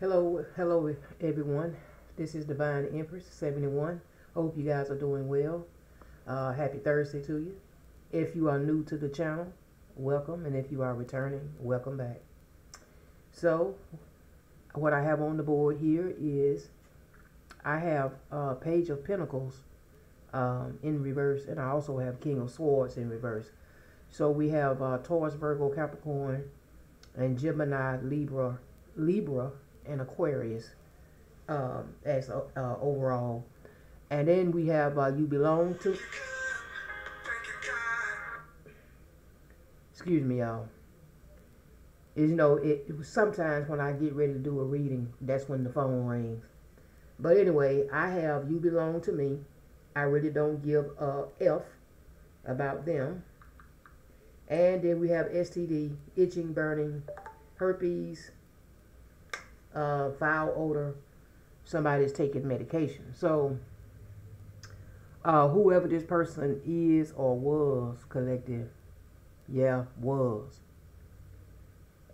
Hello, hello everyone. This is Divine Empress 71. Hope you guys are doing well. Uh, happy Thursday to you. If you are new to the channel, welcome. And if you are returning, welcome back. So, what I have on the board here is I have uh, Page of Pentacles um, in reverse, and I also have King of Swords in reverse. So we have uh, Taurus, Virgo, Capricorn, and Gemini, Libra, Libra, and Aquarius um, as uh, uh, overall. And then we have uh, you belong to. Excuse me, y'all. Is you know it, it sometimes when I get ready to do a reading, that's when the phone rings. But anyway, I have you belong to me. I really don't give a f about them. And then we have STD, itching, burning, herpes, uh, foul odor, somebody's taking medication. So, uh, whoever this person is or was collective, yeah, was.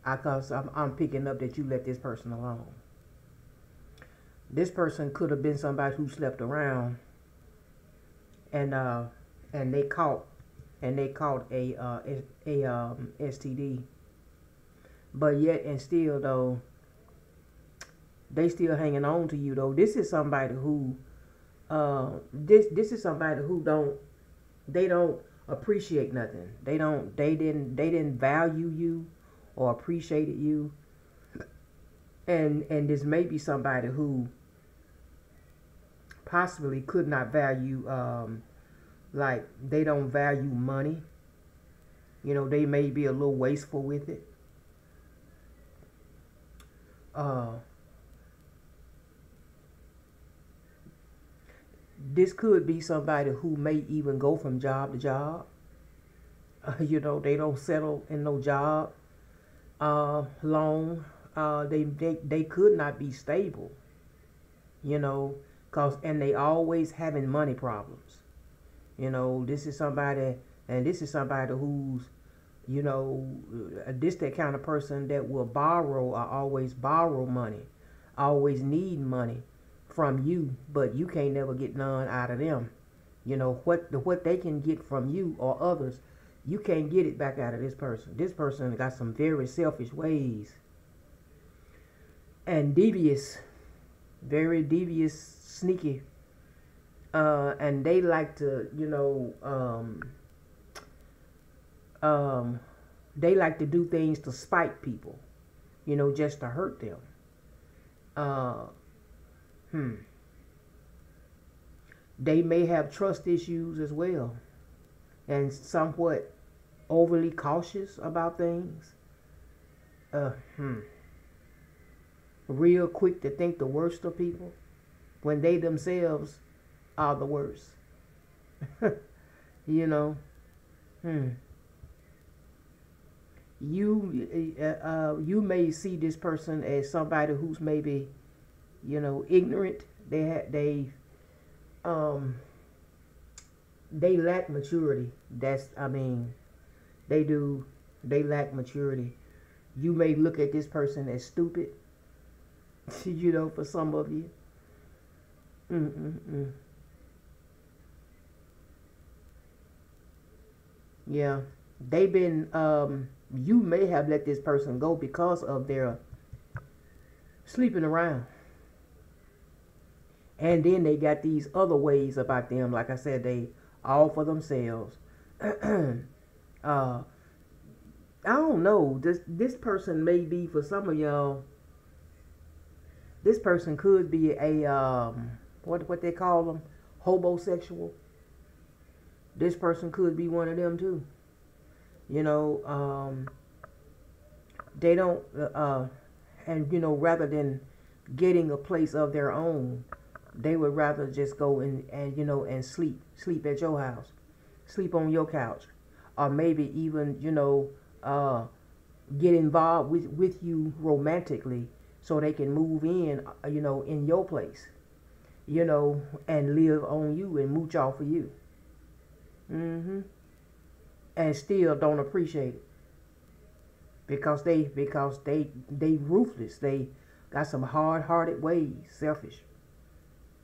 I cause I'm, I'm picking up that you let this person alone. This person could have been somebody who slept around, and uh, and they caught, and they caught a uh, a um, STD. But yet and still though, they still hanging on to you though. This is somebody who uh this this is somebody who don't they don't appreciate nothing. They don't they didn't they didn't value you or appreciated you. And and this may be somebody who possibly could not value um like they don't value money. You know, they may be a little wasteful with it. Uh this could be somebody who may even go from job to job. Uh, you know, they don't settle in no job uh, long. Uh, they, they they could not be stable. You know, cause and they always having money problems. You know, this is somebody, and this is somebody who's, you know, uh, this that kind of person that will borrow or always borrow money, always need money from you, but you can't never get none out of them. You know what the what they can get from you or others, you can't get it back out of this person. This person got some very selfish ways and devious, very devious, sneaky. Uh, and they like to, you know, um, um, they like to do things to spite people, you know, just to hurt them. Uh, Hmm. They may have trust issues as well and somewhat overly cautious about things. Uh, hmm. Real quick to think the worst of people when they themselves are the worst. you know? Hmm. You, uh, uh, you may see this person as somebody who's maybe you know, ignorant. They had they um they lack maturity. That's I mean, they do they lack maturity. You may look at this person as stupid. you know, for some of you. Mm-mm-mm. Yeah. They've been um you may have let this person go because of their sleeping around. And then they got these other ways about them. Like I said, they all for themselves. uh, I don't know. This this person may be for some of y'all. This person could be a um, what what they call them, homosexual. This person could be one of them too. You know, um, they don't, uh, uh and you know, rather than getting a place of their own, they would rather just go and, and you know and sleep sleep at your house sleep on your couch or maybe even you know uh, get involved with with you romantically so they can move in uh, you know in your place you know and live on you and mooch off of you. Mm-hmm. And still don't appreciate it. Because they because they they ruthless. They got some hard-hearted ways, selfish.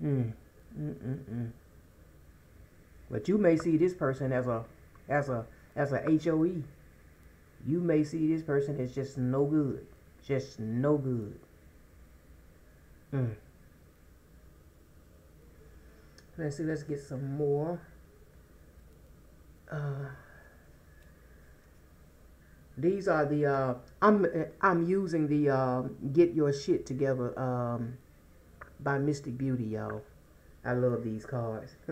Mm. Mm-mm-mm. But you may see this person as a as a as a HOE. You may see this person as just no good. Just no good. Mm. Let's see, let's get some more. Uh, these are the uh, I'm I'm using the uh, get your shit together um, by Mystic Beauty, y'all. I love these cards.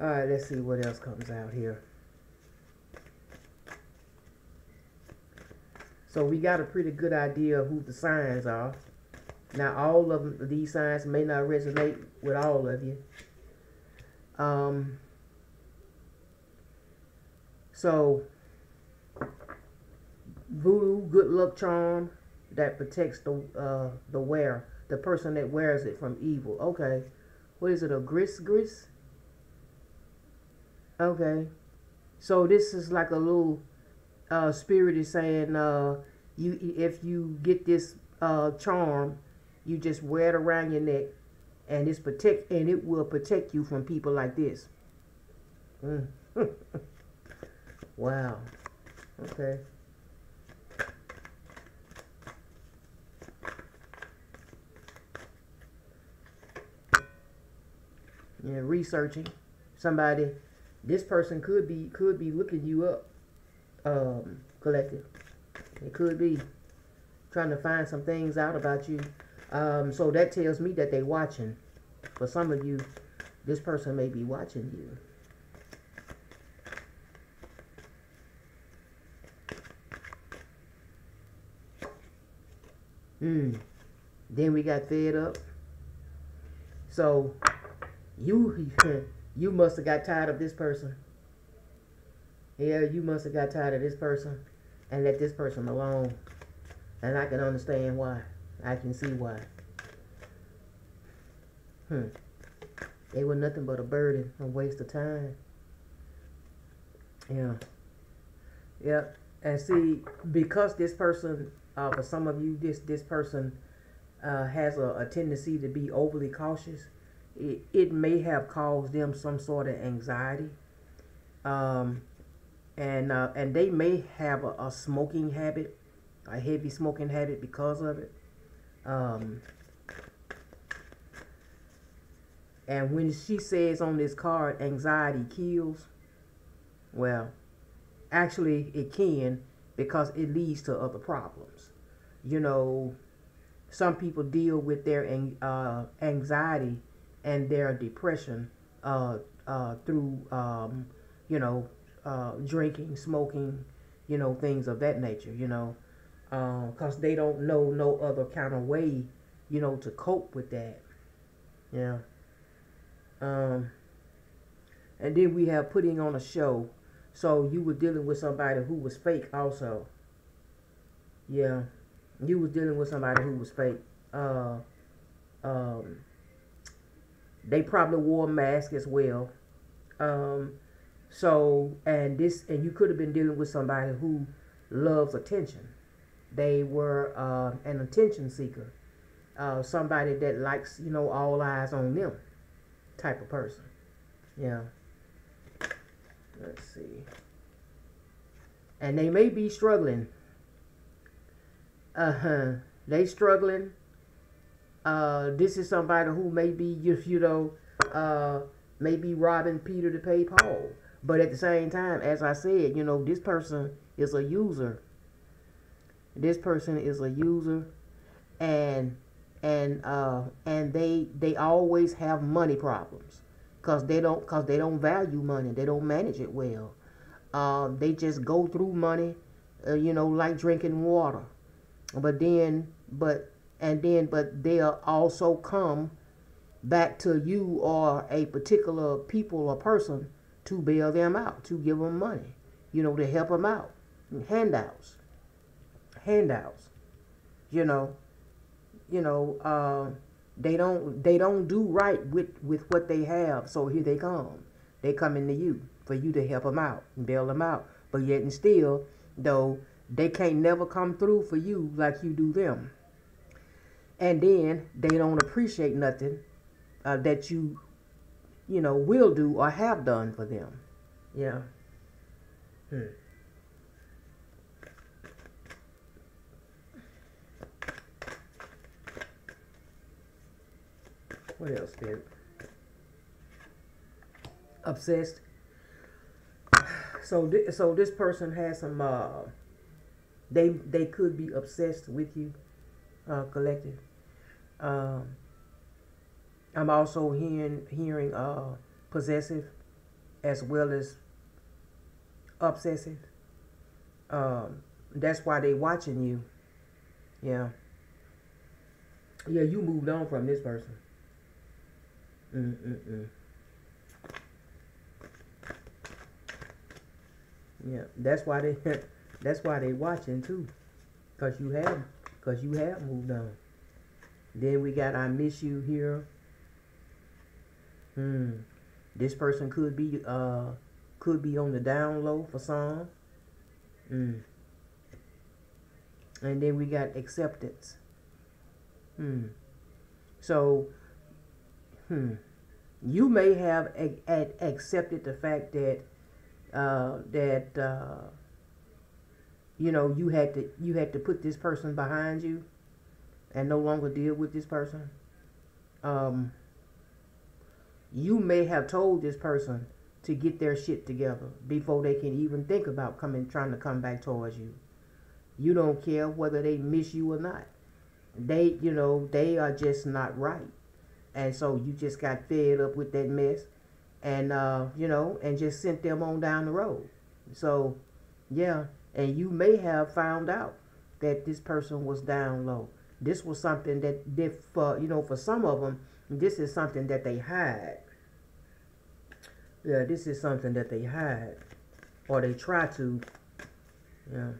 All right, let's see what else comes out here. So we got a pretty good idea of who the signs are. Now, all of these signs may not resonate with all of you. Um, so, voodoo, good luck charm that protects the uh, the wearer, the person that wears it from evil. Okay, what is it? A gris gris? Okay. So this is like a little uh, spirit is saying uh, you if you get this uh, charm, you just wear it around your neck, and it's protect and it will protect you from people like this. Mm. wow. Okay. Yeah, researching somebody this person could be could be looking you up, um, collective. It could be trying to find some things out about you. Um, so that tells me that they're watching. For some of you, this person may be watching you. Hmm. Then we got fed up. So you You must have got tired of this person. Yeah, you must have got tired of this person and let this person alone. And I can understand why. I can see why. Hmm. They were nothing but a burden, a waste of time. Yeah. Yep. And see, because this person, uh, for some of you, this this person uh, has a, a tendency to be overly cautious it, it may have caused them some sort of anxiety. Um, and uh, and they may have a, a, smoking habit, a heavy smoking habit because of it. Um, and when she says on this card, anxiety kills, well, actually it can because it leads to other problems. You know, some people deal with their uh, anxiety and their depression uh, uh, through, um, you know, uh, drinking, smoking, you know, things of that nature, you know, because uh, they don't know no other kind of way, you know, to cope with that. Yeah. Um, and then we have putting on a show. So you were dealing with somebody who was fake also. Yeah. You was dealing with somebody who was fake. Uh, um, they probably wore a mask as well. Um, so, and this, and you could have been dealing with somebody who loves attention. They were uh, an attention seeker, uh, somebody that likes, you know, all eyes on them type of person. Yeah. Let's see. And they may be struggling. Uh huh. They struggling uh, this is somebody who may be, you, know, uh, maybe robbing Peter to pay Paul. But at the same time, as I said, you know, this person is a user. This person is a user, and and uh, and they they always have money problems, cause they don't cause they don't value money. They don't manage it well. Um, they just go through money, uh, you know, like drinking water. But then, but and then but they'll also come back to you or a particular people or person to bail them out, to give them money, you know, to help them out. Handouts, handouts, you know, you know, uh, they don't they don't do right with with what they have, so here they come. They come into you for you to help them out and bail them out, but yet and still, though they can't never come through for you like you do them. And then they don't appreciate nothing uh, that you, you know, will do or have done for them. Yeah. Hmm. What else, Spirit? Obsessed. So, th- so this person has some. Uh, they they could be obsessed with you, uh, collective. Um, I'm also hearing hearing uh, possessive, as well as obsessive. Um, that's why they watching you. Yeah. Yeah, you moved on from this person. Mm-mm-mm. Yeah, that's why they that's why they watching too, cause you have cause you have moved on. Then we got I miss you here. Hmm. This person could be uh could be on the down low for some. Hmm. And then we got acceptance. Hmm. So hmm, you may have a, a, accepted the fact that uh, that uh, you know you had to you had to put this person behind you and no longer deal with this person. Um, you may have told this person to get their shit together before they can even think about coming trying to come back towards you. You don't care whether they miss you or not. They, you know, they are just not right and so you just got fed up with that mess and uh, you know and just sent them on down the road so yeah and you may have found out that this person was down low this was something that if you know for some of them this is something that they hide yeah this is something that they hide or they try to yeah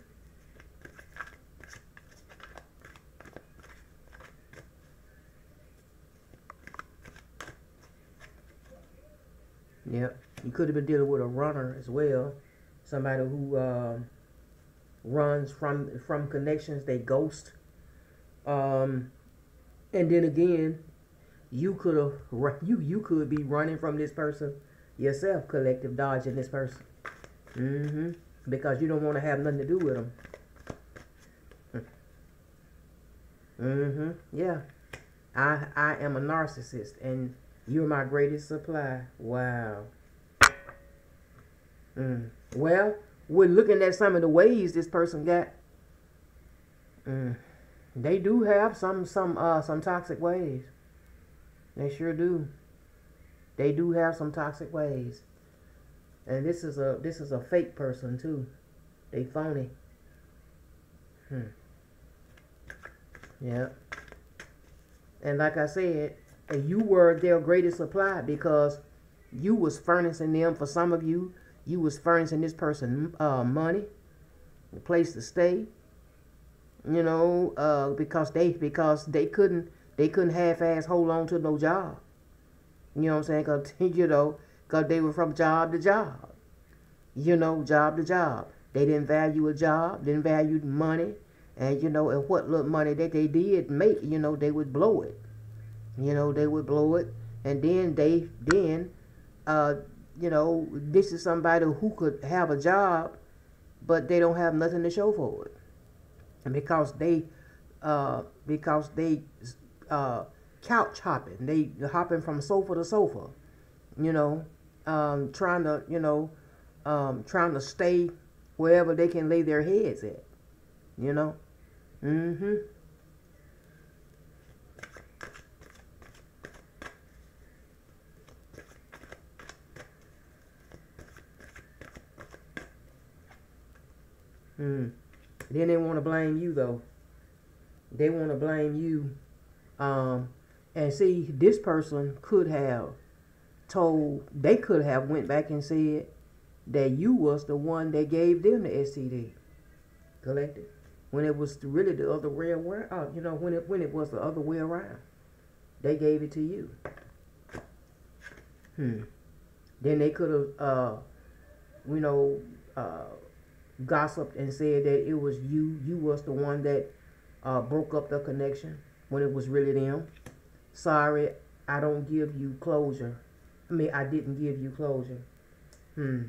Yep. You could have been dealing with a runner as well. Somebody who um, runs from from connections, they ghost. Um, and then again, you could have you you could be running from this person yourself, collective dodging this person. Mm-hmm. Because you don't want to have nothing to do with them. Mm-hmm. Yeah. I I am a narcissist and you're my greatest supply. Wow. Mm. Well, we're looking at some of the ways this person got. Mm. They do have some some uh some toxic ways. They sure do. They do have some toxic ways. And this is a this is a fake person too. They phony. Hmm. Yeah. And like I said, you were their greatest supply because you was furnishing them for some of you you was furnishing this person uh, money a place to stay you know uh, because they because they couldn't they couldn't half-ass hold on to no job. You know what i'm saying? Because you know because they were from job to job. You know job to job. They didn't value a job didn't value money and you know and what little money that they did make you know they would blow it. You know, they would blow it, and then they then, uh, you know, this is somebody who could have a job, but they don't have nothing to show for it, and because they, uh, because they, uh, couch hopping, they hopping from sofa to sofa, you know, um, trying to, you know, um, trying to stay wherever they can lay their heads at, you know, mm-hmm. Mm. Then they want to blame you though. They want to blame you. Um, and see, this person could have told. They could have went back and said that you was the one that gave them the STD. Collected. When it was really the other way around. Uh, you know, when it when it was the other way around. They gave it to you. Hmm. Then they could have, uh, you know, uh, gossiped and said that it was you, you was the one that uh, broke up the connection when it was really them. Sorry, I don't give you closure. I mean, I didn't give you closure. Hmm.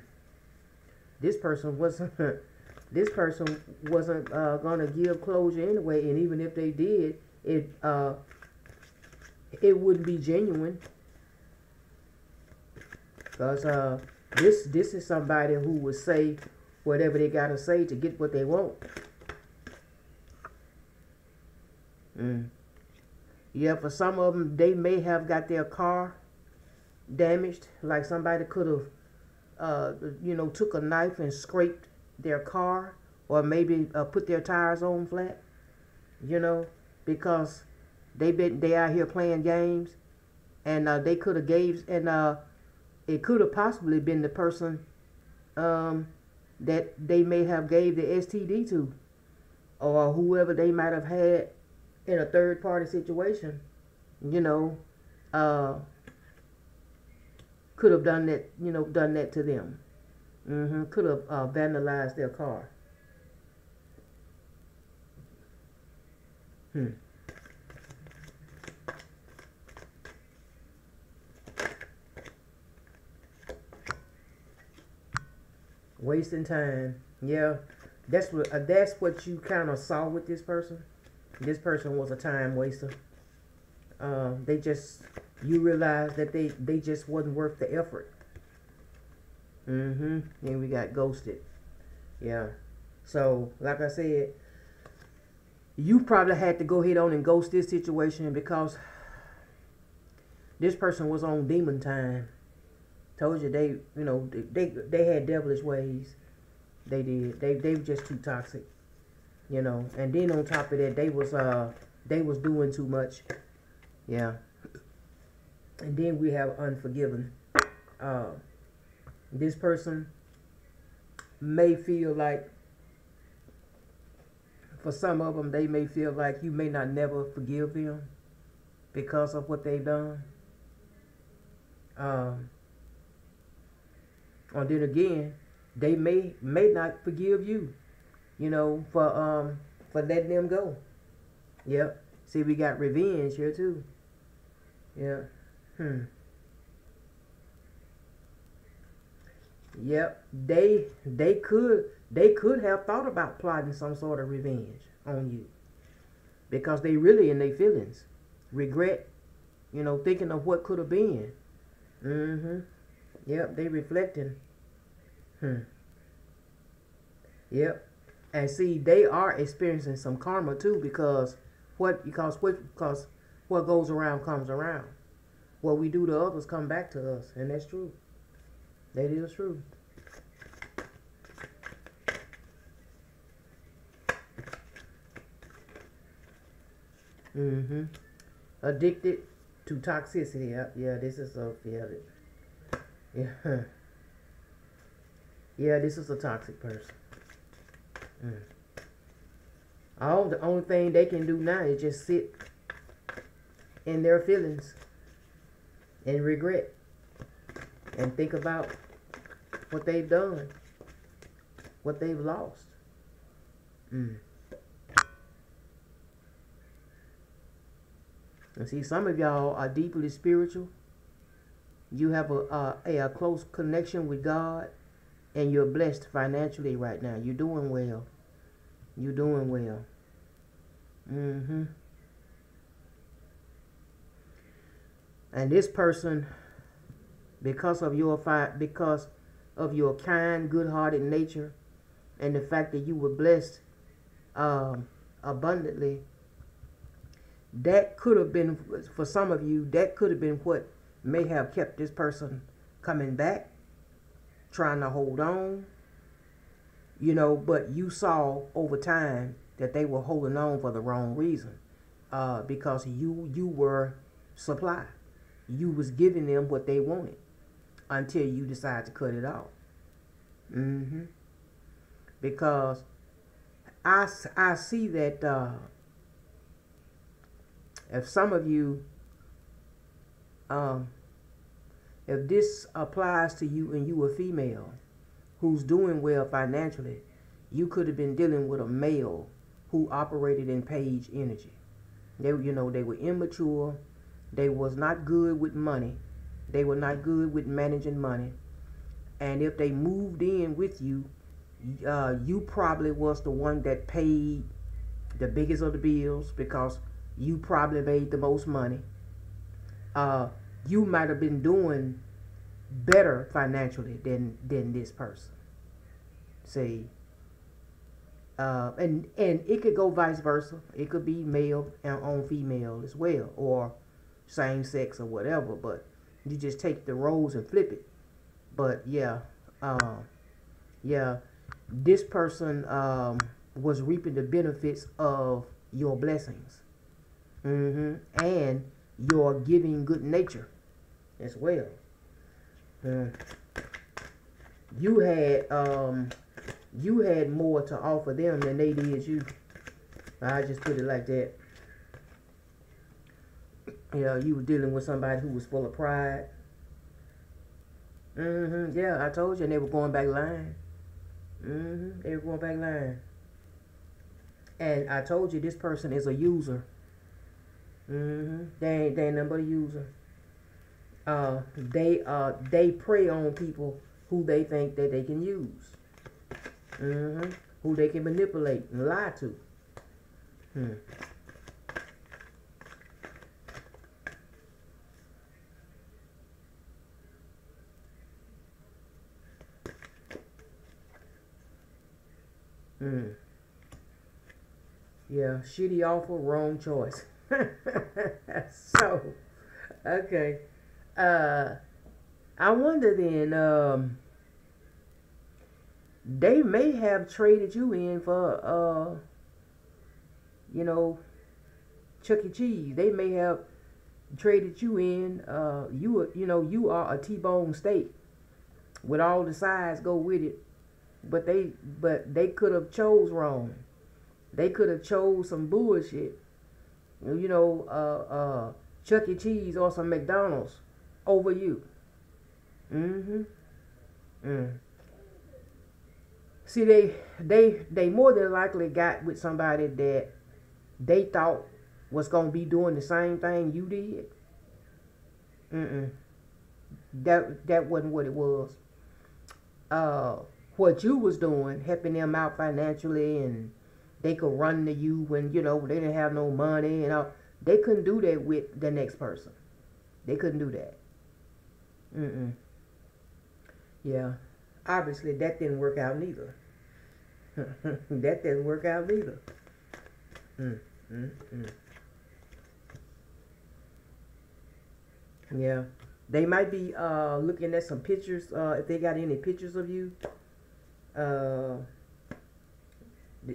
This person wasn't. this person wasn't uh, gonna give closure anyway, and even if they did, it uh, it wouldn't be genuine. Cause uh, this this is somebody who would say whatever they gotta say to get what they want. Mm. Yeah, for some of them, they may have got their car damaged, like somebody could have, uh, you know, took a knife and scraped their car, or maybe uh, put their tires on flat, you know, because they been they out here playing games, and uh, they could have gave and uh, it could have possibly been the person um, that they may have gave the STD to, or whoever they might have had in a third party situation, you know, uh, could have done that, you know, done that to them. Mm-hmm. Could have uh, vandalized their car. Hmm. Wasting time. Yeah, that's what uh, that's what you kind of saw with this person this person was a time waster. Uh, they just you realize that they they just wasn't worth the effort. Mm-hmm. Then we got ghosted. Yeah. So like I said, you probably had to go ahead on and ghost this situation because this person was on demon time. Told you they, you know, they they had devilish ways. They did. They they were just too toxic you know. And then on top of that, they was uh they was doing too much, yeah. And then we have unforgiven. Uh, this person may feel like, for some of them, they may feel like you may not never forgive them because of what they've done. Um, or then again, they may may not forgive you you know, for um for letting them go. Yep. See, we got revenge here too. Yeah. Hmm. Yep. They they could they could have thought about plotting some sort of revenge on you. Because they really in their feelings. Regret, you know, thinking of what could have been. Mm-hmm. Yep, they reflecting. Hmm. Yep. And see, they are experiencing some karma too because what because what because what goes around comes around. What we do to others come back to us, and that's true. That is true. Mm-hmm. Addicted to toxicity. Yeah, this is a yeah. Yeah. Yeah, this is a toxic person. Mm. All the only thing they can do now is just sit in their feelings and regret and think about what they've done, what they've lost. Mm. And see, some of y'all are deeply spiritual. You have a, a, a close connection with God, and you're blessed financially right now. You're doing well. You're doing well. Mm-hmm. And this person, because of your because of your kind, good-hearted nature, and the fact that you were blessed um, abundantly, that could have been for some of you. That could have been what may have kept this person coming back, trying to hold on, you know, but you saw over time that they were holding on for the wrong reason, uh, because you you were supply, you was giving them what they wanted, until you decide to cut it off. Mm-hmm. Because I I see that uh, if some of you, um, if this applies to you and you a female who's doing well financially, you could have been dealing with a male who operated in page energy. They, you know, they were immature. They was not good with money. They were not good with managing money. And if they moved in with you, uh, you probably was the one that paid the biggest of the bills because you probably made the most money. Uh, you might have been doing better financially than than this person. See, uh, and and it could go vice versa. It could be male and on female as well, or same sex or whatever. But you just take the roles and flip it. But yeah, uh, yeah, this person um, was reaping the benefits of your blessings, mm-hmm. and your giving good nature as well. Mm. You had um, you had more to offer them than they did you. I just put it like that. You know, you were dealing with somebody who was full of pride. Mm-hmm. Yeah, I told you, and they were going back lying. Mm-hmm. They were going back lying. And I told you, this person is a user. Mm-hmm. They ain't, they ain't user. Uh, they uh, they prey on people who they think that they can use. Mm-hmm. Who they can manipulate and lie to. Hmm. Hmm. Yeah, shitty, awful, wrong choice. so, okay. Uh, I wonder then, um, they may have traded you in for, uh, you know, Chuck E. Cheese. They may have traded you in. Uh, you, you know, you are a T-bone steak with all the sides go with it. But they, but they could have chose wrong. They could have chose some bullshit. You know, uh, uh, Chuck E. Cheese or some McDonald's over you. Mm-hmm. Mm. See, they they they more than likely got with somebody that they thought was gonna be doing the same thing you did. Mm-mm. That that wasn't what it was. Uh, what you was doing, helping them out financially, and they could run to you when you know they didn't have no money, and all. They couldn't do that with the next person. They couldn't do that. Mm-mm. Yeah. Obviously, that didn't work out neither. that didn't work out neither. Mm, mm, mm. Yeah. They might be uh, looking at some pictures, uh, if they got any pictures of you. Uh,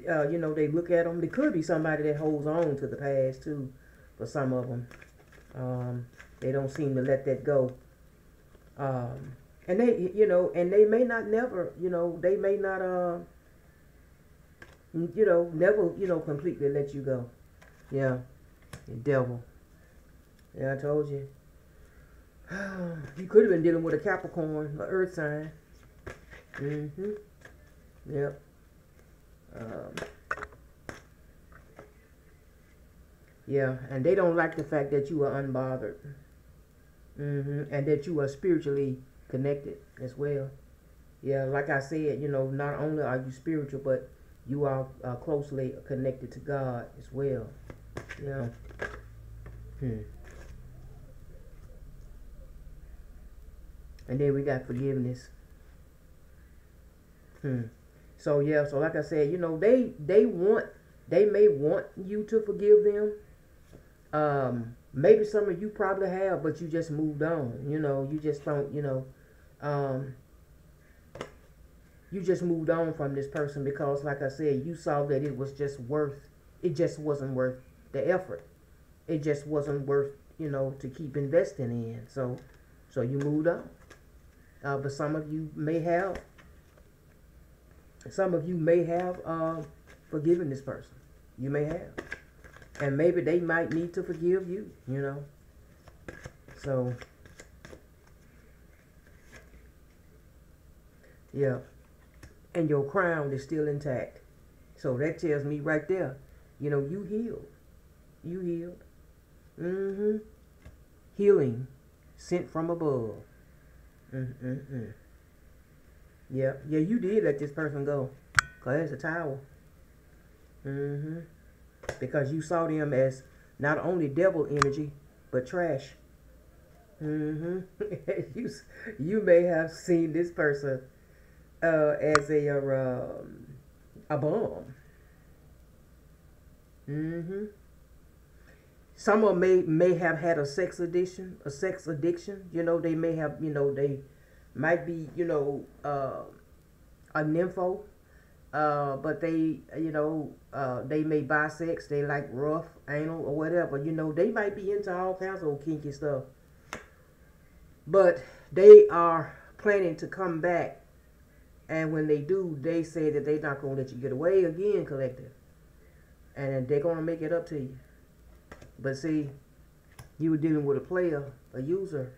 uh, you know, they look at them. There could be somebody that holds on to the past, too, for some of them. Um, they don't seem to let that go. Um, and they, you know, and they may not never, you know, they may not, uh, you know, never, you know, completely let you go. Yeah, the devil. Yeah, I told you. you could have been dealing with a Capricorn, an Earth sign. Mm-hmm. Yep. Um, yeah, and they don't like the fact that you are unbothered. Mm-hmm. And that you are spiritually connected as well. Yeah, like I said, you know, not only are you spiritual, but you are uh, closely connected to God as well. Yeah. Hmm. And then we got forgiveness. Hmm. So yeah, so like I said, you know, they they want they may want you to forgive them. Um, maybe some of you probably have, but you just moved on. You know, you just don't, you know, um, you just moved on from this person because, like I said, you saw that it was just worth, it just wasn't worth the effort. It just wasn't worth, you know, to keep investing in. So, so you moved on. Uh, but some of you may have, some of you may have uh, forgiven this person. You may have. And maybe they might need to forgive you, you know. So, yeah. And your crown is still intact. So that tells me right there, you know, you healed. you healed. Mm-hmm. Healing sent from above. Mm-mm-mm. Yeah, yeah, you did let this person go. Cause it's a tower. Mm-hmm. Because you saw them as not only devil energy, but trash. Mm-hmm. you, you may have seen this person uh, as a uh, um, a bomb. Mm-hmm. Some of may may have had a sex addiction, a sex addiction. You know, they may have, you know, they might be, you know, uh, a nympho, uh, but they, you know, uh, they may buy sex. They like rough, anal, or whatever. You know, they might be into all kinds of kinky stuff. But they are planning to come back, and when they do, they say that they're not gonna let you get away again, collective, and they're gonna make it up to you. But see, you were dealing with a player, a user,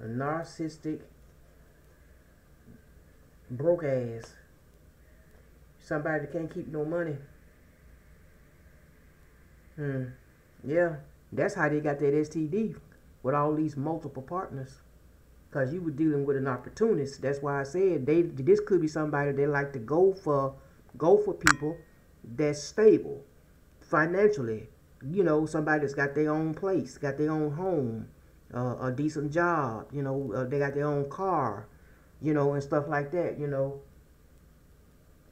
a narcissistic, broke ass. Somebody that can't keep no money. Hmm. Yeah. That's how they got that STD with all these multiple partners. Cause you were dealing with an opportunist. That's why I said they this could be somebody that like to go for go for people that's stable financially you know, somebody that's got their own place, got their own home, uh, a decent job, you know, uh, they got their own car, you know, and stuff like that, you know.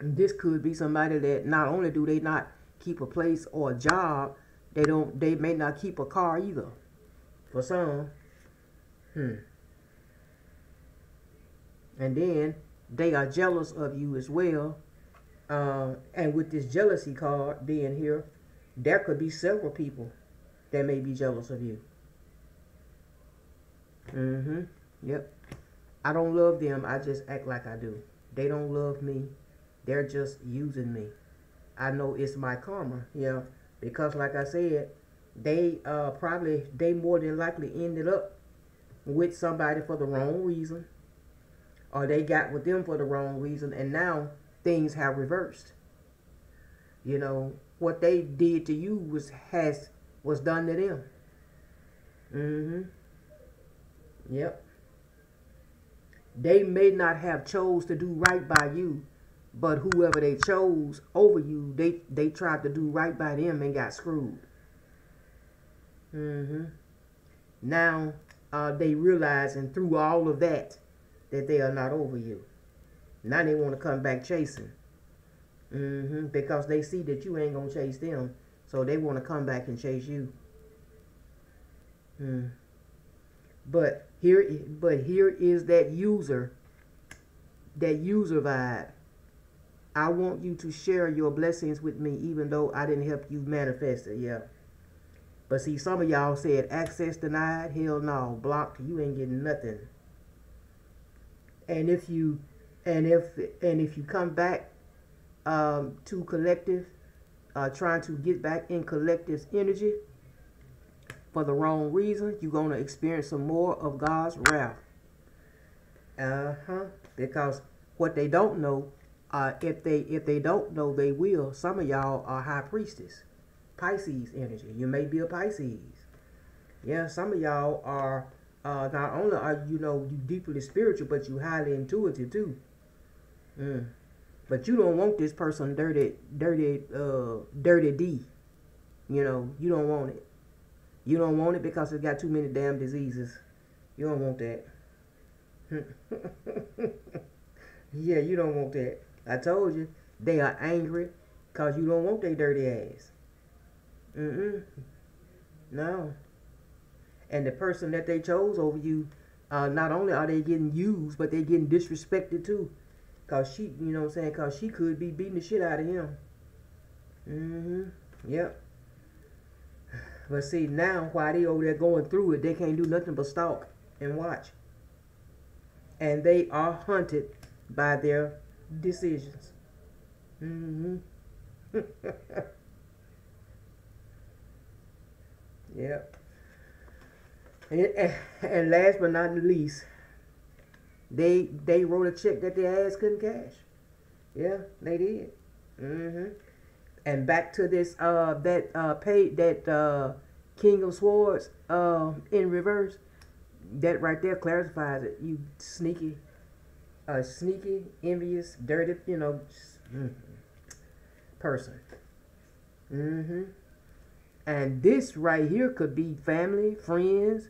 And this could be somebody that not only do they not keep a place or a job, they don't, they may not keep a car either. For some, hmm. And then they are jealous of you as well. Uh, and with this jealousy card being here, there could be several people that may be jealous of you. Mm-hmm. Yep. I don't love them. I just act like I do. They don't love me. They're just using me. I know it's my karma. Yeah. Because like I said, they uh probably they more than likely ended up with somebody for the wrong reason. Or they got with them for the wrong reason and now things have reversed. You know, what they did to you was has was done to them. Mm-hmm. Yep. They may not have chose to do right by you, but whoever they chose over you, they they tried to do right by them and got screwed. Mm-hmm. Now uh, they realizing through all of that that they are not over you. Now they want to come back chasing. Mm-hmm. Because they see that you ain't gonna chase them, so they want to come back and chase you. Hmm. But here, but here is that user, that user vibe. I want you to share your blessings with me, even though I didn't help you manifest it. Yeah. But see, some of y'all said access denied. Hell no, blocked. You ain't getting nothing. And if you, and if and if you come back um, to collective, uh, trying to get back in collective's energy for the wrong reason, you're going to experience some more of God's wrath. Uh-huh. Because what they don't know, uh, if they if they don't know, they will. Some of y'all are high priestess, Pisces energy. You may be a Pisces. Yeah, some of y'all are uh, not only are you know you deeply spiritual, but you highly intuitive too. Mm. But you don't want this person dirty, dirty, uh, dirty D. You know, you don't want it. You don't want it because it's got too many damn diseases. You don't want that. yeah, you don't want that. I told you. They are angry because you don't want their dirty ass. Mm-mm. No. And the person that they chose over you, uh, not only are they getting used, but they're getting disrespected too. Cause she, you know what I'm saying? Cause she could be beating the shit out of him. Mm-hmm. Yep. But see, now while they over there going through it, they can't do nothing but stalk and watch. And they are hunted by their decisions. Mm-hmm. yep. And, and last but not least, they they wrote a check that their ass couldn't cash. Yeah, they did. Mm-hmm. And back to this uh that uh page that uh King of Swords uh in reverse. That right there clarifies it. You sneaky, uh sneaky, envious, dirty, you know, mm, person. Mm-hmm. And this right here could be family, friends.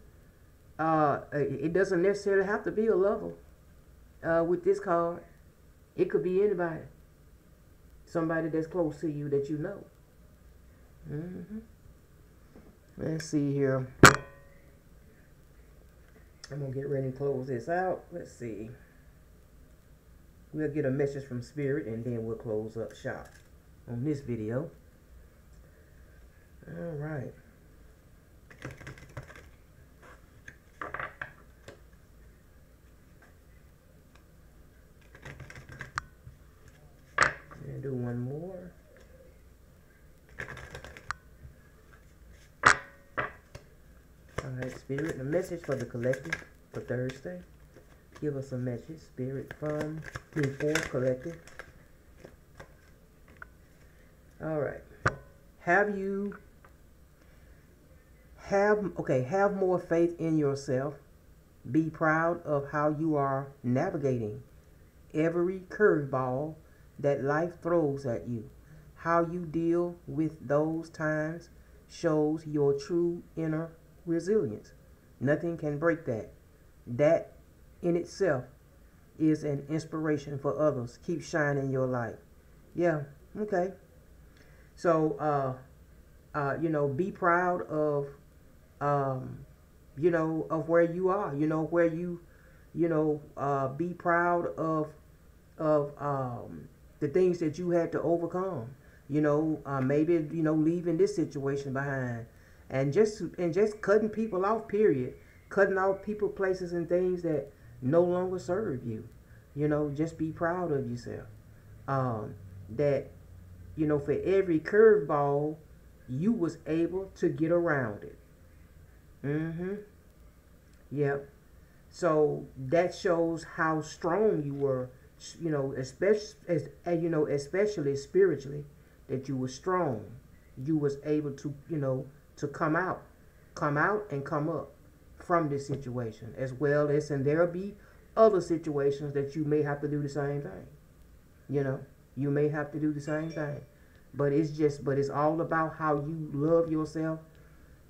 Uh, it doesn't necessarily have to be a lover. Uh, with this card, it could be anybody. Somebody that's close to you that you know. Mm-hmm. Let's see here. I'm gonna get ready to close this out. Let's see. We'll get a message from Spirit and then we'll close up shop on this video. All right. And do one more. All right, Spirit, a message for the collective for Thursday. Give us a message, Spirit, from me for collective. All right. Have you have okay, have more faith in yourself. Be proud of how you are navigating every curveball that life throws at you. How you deal with those times shows your true inner resilience. Nothing can break that. That in itself is an inspiration for others. Keep shining your light. Yeah, okay. So, uh, uh, you know, be proud of, um, you know, of where you are. You know, where you, you know, uh, be proud of, of um, the things that you had to overcome. You know, uh, maybe you know leaving this situation behind, and just and just cutting people off. Period. Cutting off people, places, and things that no longer serve you. You know, just be proud of yourself. Um, that you know, for every curveball, you was able to get around it. Mm-hmm. Yep. So that shows how strong you were, you know, especially as you know, especially spiritually, that you were strong. You was able to, you know, to come out, come out and come up from this situation, as well as and there'll be other situations that you may have to do the same thing. You know. You may have to do the same thing. But it's just, but it's all about how you love yourself,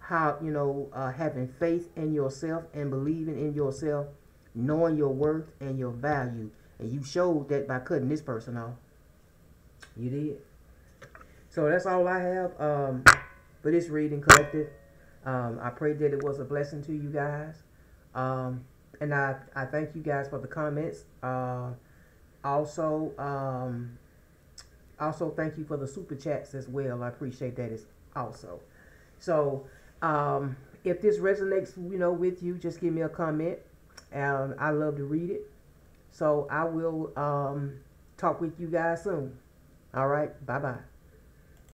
how, you know, uh, having faith in yourself and believing in yourself, knowing your worth and your value. And you showed that by cutting this person off. You did. So that's all I have um, for this reading collective. Um, I pray that it was a blessing to you guys. Um, and I, I thank you guys for the comments. Uh, also, um, also, thank you for the super chats as well. I appreciate that as also. So, um, if this resonates, you know, with you, just give me a comment. and I love to read it. So I will um, talk with you guys soon. All right. Bye bye.